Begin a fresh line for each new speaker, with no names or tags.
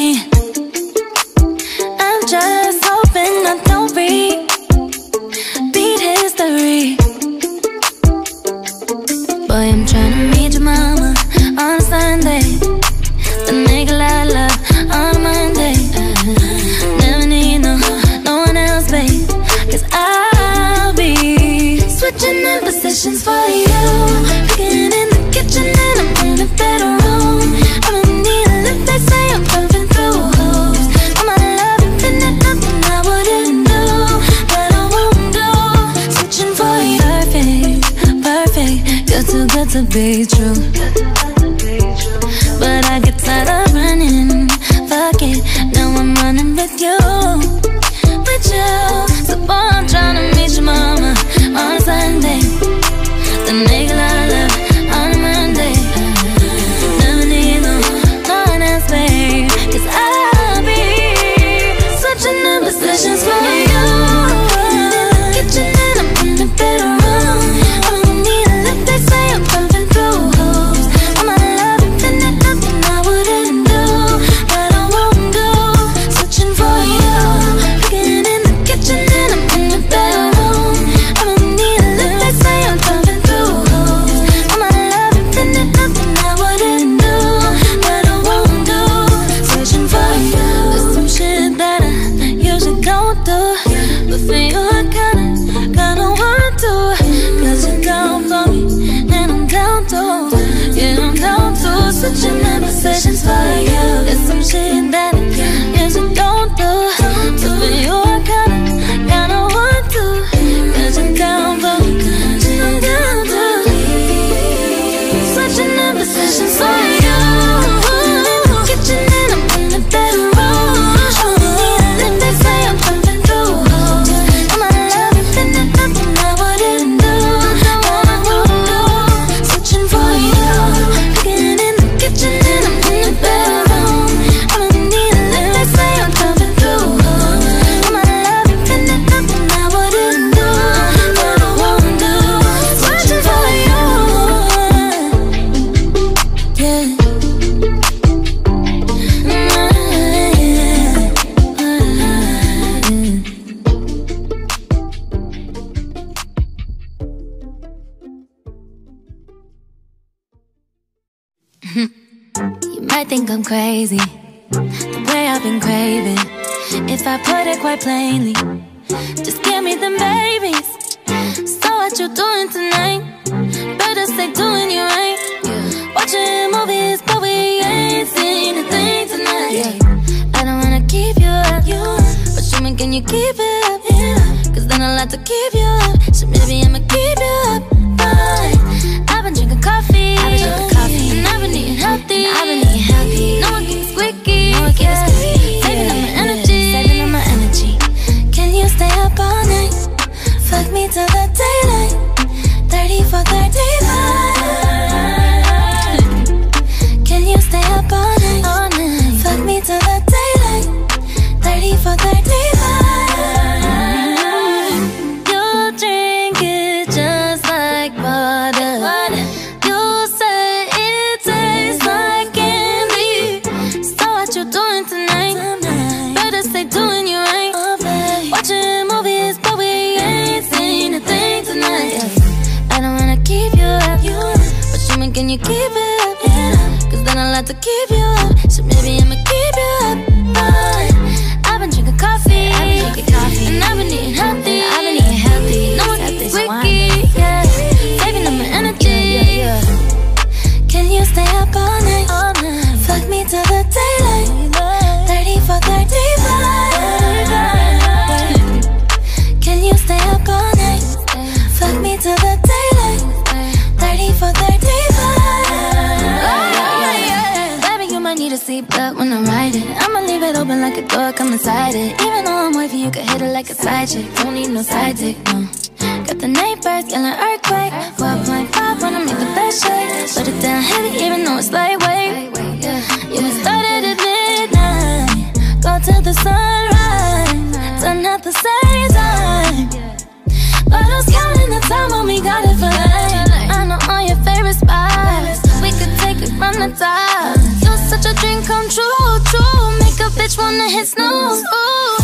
me. To be true. But I get tired of running. Fuck it, now I'm running with you. With you. So boy, I'm trying to meet your mama on Sunday. The nigga I love on Monday. Never need no, one else, babe. Cause I'll be switching in positions You might think I'm crazy, the way I've been craving. If I put it quite plainly, just give me them babies. So what you doing tonight? Better stay doing you right. Watching movies, but we ain't seen a thing tonight. I don't wanna keep you up, but show me can you keep it up? Yeah. Cause then I'll have to keep you up all night? Fuck me till the daylight. 30 for 35. You keep it up? Yeah. Cause then I'll have to keep you up. So maybe I'ma keep you up. Fine. I've been drinking coffee. I've been drinking coffee. And I've been eating healthy. I've been eating healthy. No one keeps squeaky. Yeah. Saving up my energy. Can you stay up all night? All night. Fuck me till the might need when I'm riding. I'ma leave it open like a door, come inside it. Even though I'm wavy, you can hit it like a side chick. Don't need no side dick, no. Got the night neighbors yelling earthquake. 4.5 when I make the best shake. Put it down heavy, even though it's lightweight. Wanna hit snooze. Ooh.